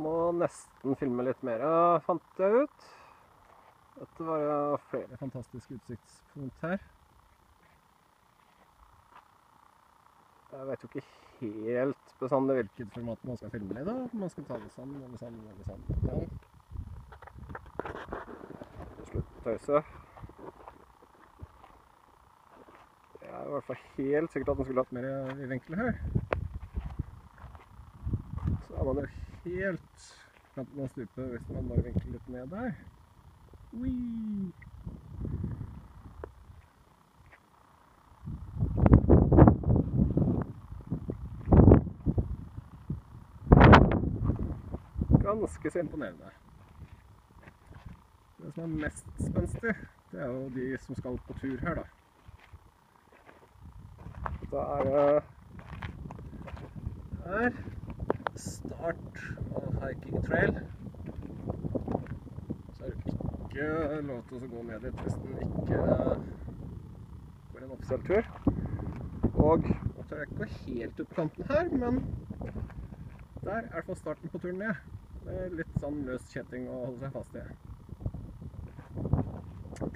Må nesten filme litt mer, fant jeg ut. Dette var flere fantastiske utsiktspunkt her. Jeg vet jo ikke helt bestandig hvilket format man skal filme i, da. Man skal ta det sånn eller sånn eller sånn. Ja. Slutt å tøyse. Det er i hvert fall helt sikkert at den skulle hatt mer i vinkel her. Så er man jo helt kanten av stupet hvis man bare vinkler litt ned der. Ganske så imponerende. Det som er mest spenstig, det er jo de som skal på tur her, da. Da er det her start av hiking trail. Så er det ikke lov til å gå ned dit hvis den ikke går en offisiell tur. Og nå tør jeg ikke gå helt ut på kanten her, men der er i hvert fall starten på turen ned. Det litt sånn løs kjetting å holde seg fast i.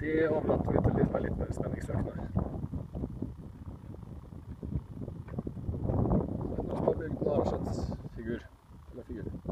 De overlater vi til er litt mer spenningssøkende. figur. Eller figur.